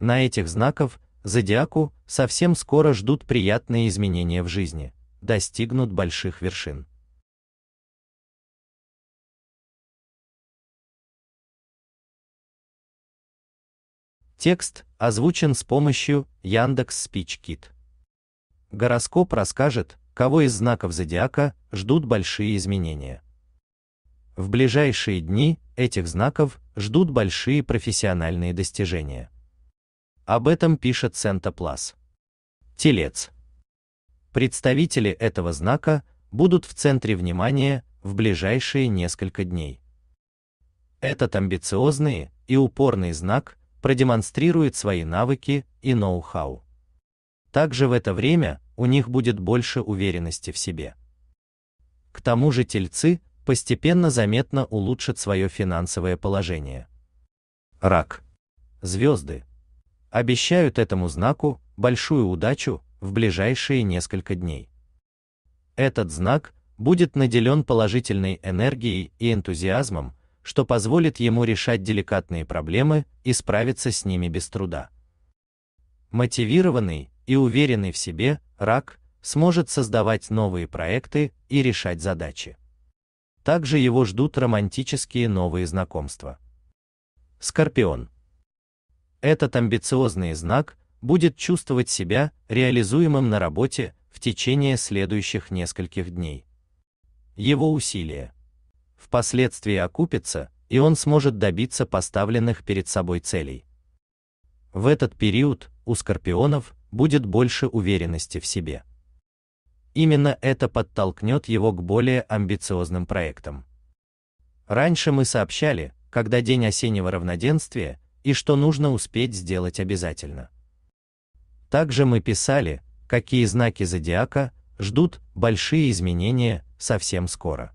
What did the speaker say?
На этих знаков зодиаку совсем скоро ждут приятные изменения в жизни, достигнут больших вершин. Текст озвучен с помощью Яндекс SpeechKit. Гороскоп расскажет, кого из знаков зодиака ждут большие изменения. В ближайшие дни этих знаков ждут большие профессиональные достижения. Об этом пишет Сентоплас. Телец. Представители этого знака будут в центре внимания в ближайшие несколько дней. Этот амбициозный и упорный знак продемонстрирует свои навыки и ноу-хау. Также в это время у них будет больше уверенности в себе. К тому же тельцы постепенно заметно улучшат свое финансовое положение. Рак. Звезды обещают этому знаку большую удачу в ближайшие несколько дней. Этот знак будет наделен положительной энергией и энтузиазмом, что позволит ему решать деликатные проблемы и справиться с ними без труда. Мотивированный и уверенный в себе, рак сможет создавать новые проекты и решать задачи. Также его ждут романтические новые знакомства. Скорпион. Этот амбициозный знак будет чувствовать себя реализуемым на работе в течение следующих нескольких дней. Его усилия впоследствии окупятся, и он сможет добиться поставленных перед собой целей. В этот период у скорпионов будет больше уверенности в себе. Именно это подтолкнет его к более амбициозным проектам. Раньше мы сообщали, когда день осеннего равноденствия и что нужно успеть сделать обязательно. Также мы писали, какие знаки зодиака ждут большие изменения совсем скоро.